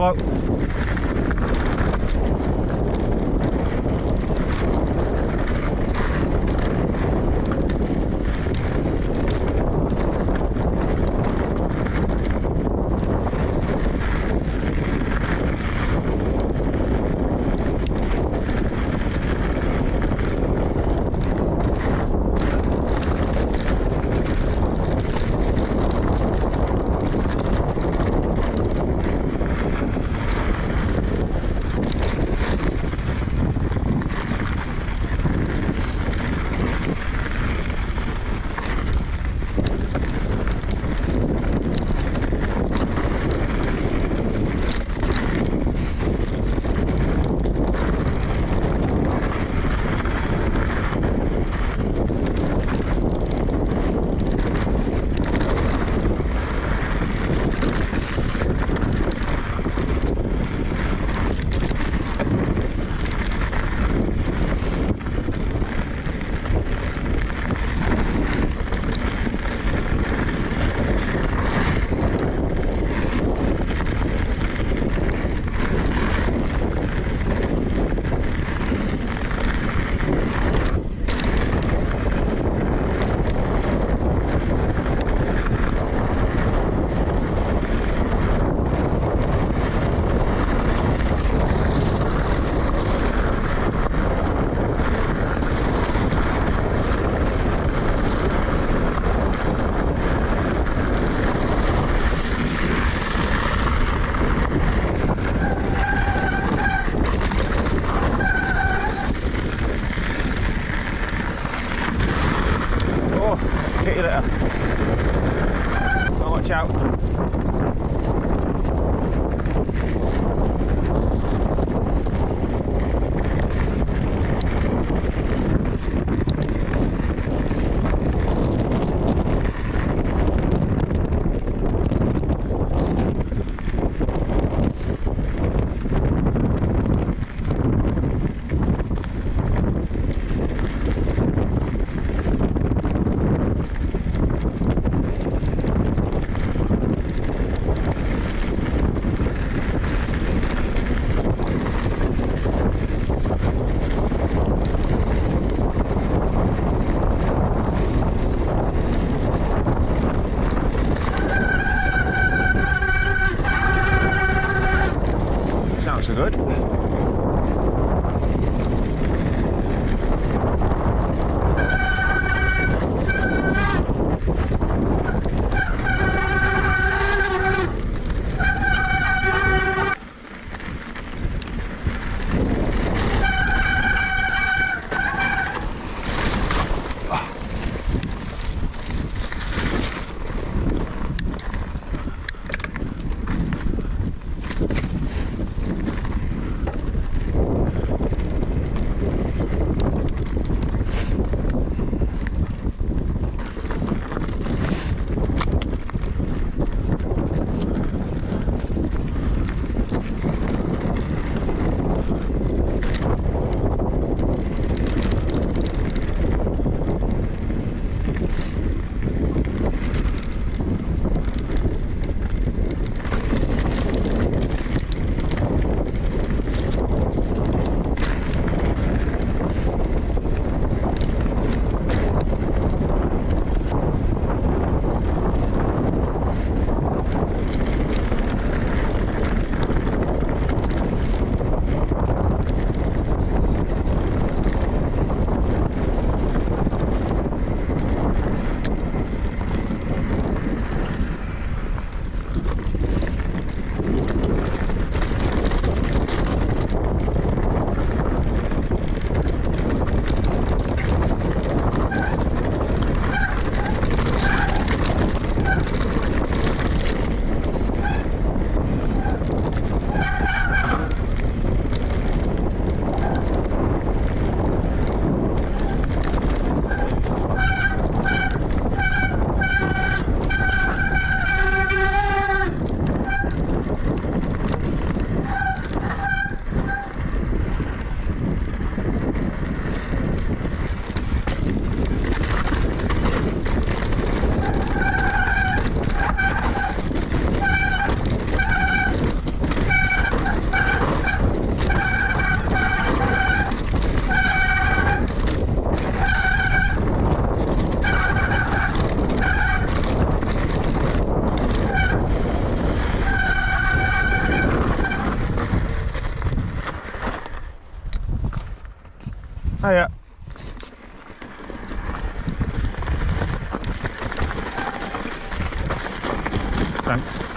Follow. Hiya. Thanks.